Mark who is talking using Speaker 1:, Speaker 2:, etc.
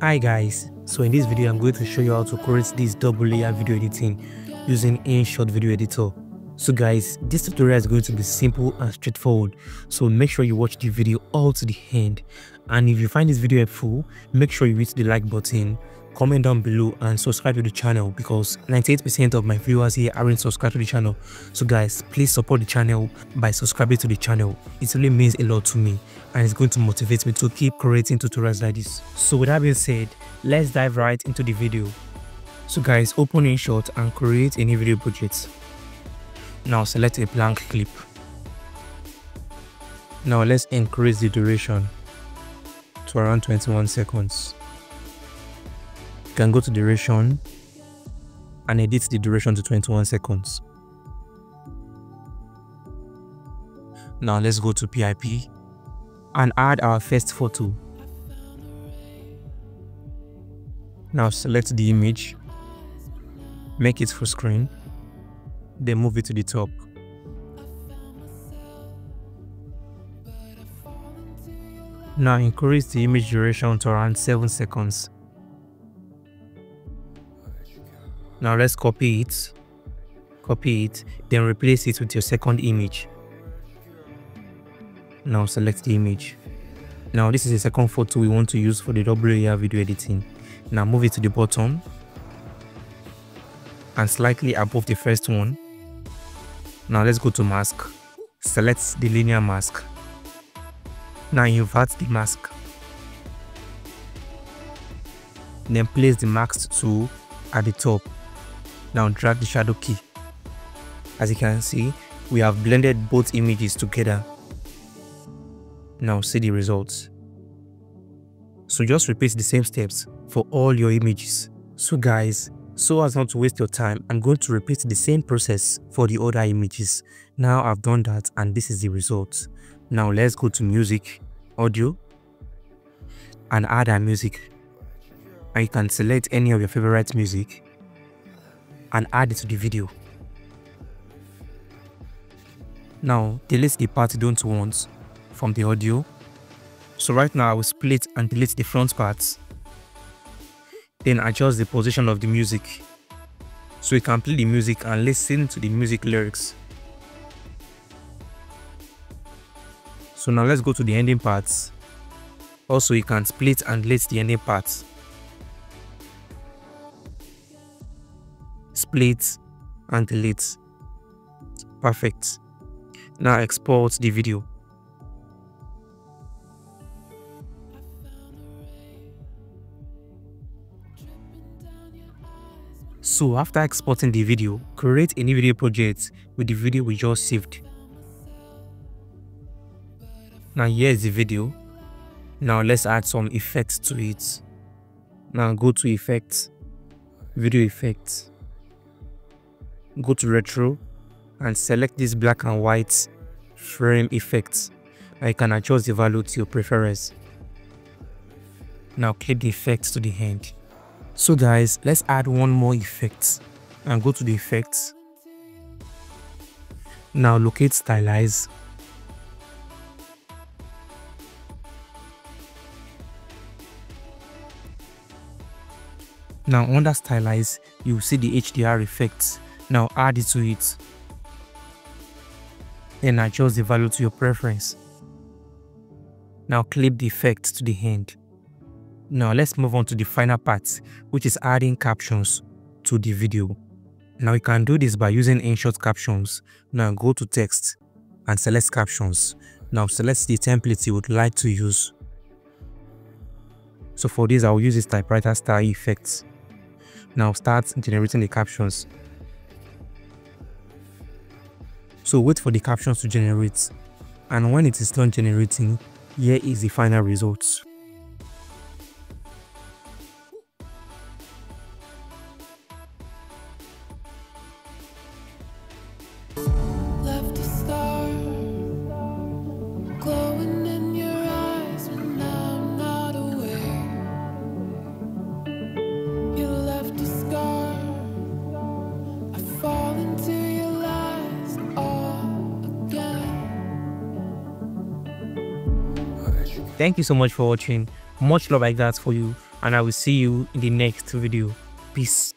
Speaker 1: Hi guys, so in this video I'm going to show you how to create this double layer video editing using InShot Video Editor. So guys, this tutorial is going to be simple and straightforward, so make sure you watch the video all to the end. And if you find this video helpful, make sure you hit the like button, comment down below and subscribe to the channel because 98% of my viewers here aren't subscribed to the channel. So guys, please support the channel by subscribing to the channel. It really means a lot to me and it's going to motivate me to keep creating tutorials like this. So with that being said, let's dive right into the video. So guys, open InShot and create a new video project. Now select a blank clip. Now let's increase the duration to around 21 seconds. Can go to duration and edit the duration to 21 seconds. Now let's go to PIP and add our first photo. Now select the image, make it full screen then move it to the top. Now increase the image duration to around 7 seconds. Now let's copy it, copy it, then replace it with your second image. Now select the image. Now this is the second photo we want to use for the layer video editing. Now move it to the bottom and slightly above the first one now let's go to mask. Select the linear mask. Now invert the mask. Then place the mask tool at the top. Now drag the shadow key. As you can see, we have blended both images together. Now see the results. So just repeat the same steps for all your images. So guys, so as not to waste your time, I'm going to repeat the same process for the other images. Now I've done that and this is the result. Now let's go to music, audio, and add our music. And you can select any of your favorite music and add it to the video. Now delete the part you don't want from the audio. So right now I will split and delete the front parts then adjust the position of the music so you can play the music and listen to the music lyrics. So now let's go to the ending parts. Also you can split and delete the ending parts. Split and delete. Perfect. Now export the video. So after exporting the video, create a new video project with the video we just saved. Now here is the video. Now let's add some effects to it. Now go to effects, video effects. Go to retro and select this black and white frame effects. I can adjust the value to your preference. Now click the effects to the end. So guys, let's add one more effect and go to the effects. Now locate stylize. Now under stylize, you see the HDR effects. Now add it to it. Then adjust the value to your preference. Now clip the effect to the end. Now let's move on to the final part, which is adding captions to the video. Now you can do this by using InShot captions. Now go to text and select captions. Now select the template you would like to use. So for this, I will use this typewriter style effect. Now start generating the captions. So wait for the captions to generate. And when it is done generating, here is the final results. Thank you so much for watching. Much love like that for you and I will see you in the next video. Peace.